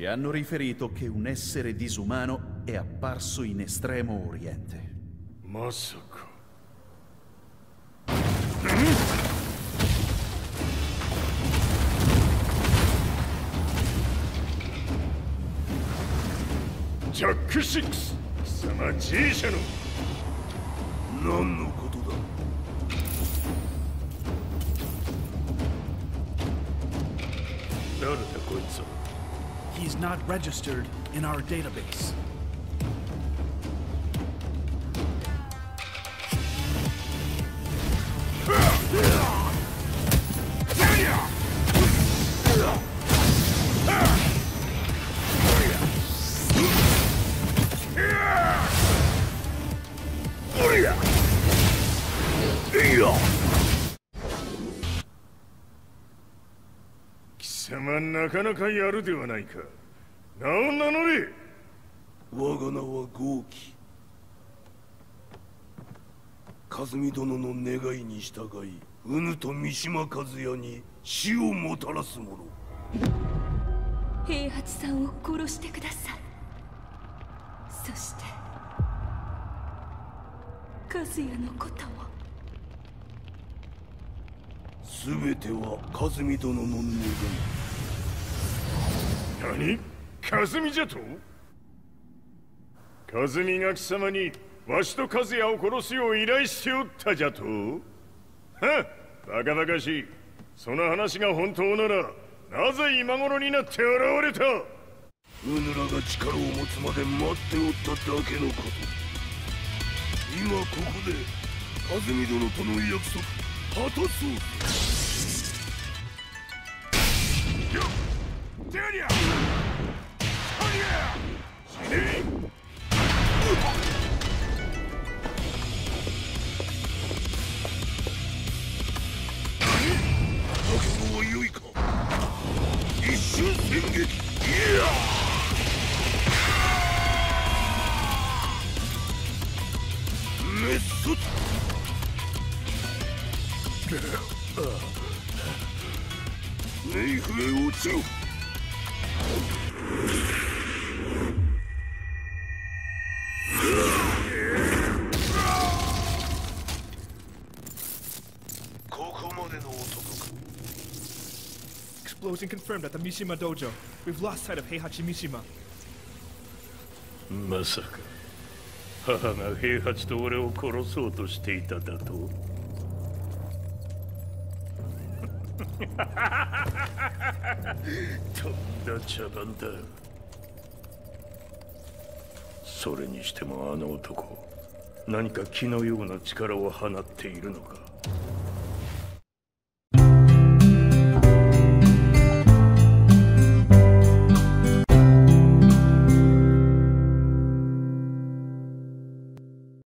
Ci hanno riferito che un essere disumano è apparso in Estremo Oriente. まさかジャックシックス貴様 G 社の何のことだ誰だこいつは He's not registered in our database. Iya! 貴様なかなかやるではないか。名を名乗れ。我が名は豪輝霞殿の願いに従いうぬと三島和也に死をもたらす者。平八さんを殺してください。そして和也のことも全ては霞殿の願い何？霞じゃと？霞が貴様にわしと和也を殺すよう依頼しておったじゃと？はっバカバカしい。その話が本当ならなぜ今頃になって現れた？うぬらが力を持つまで待っておっただけのこと。今ここで霞殿との約束果たそうよメイフへ落ちろここまでの男か Explosion confirmed at the Mishima dojo. We've lost sight of Heihachi Mishima. まさか母が平八と俺を殺そうとしていただととんだ茶番だ？それにしてもあの男何か気のような力を放っているのか？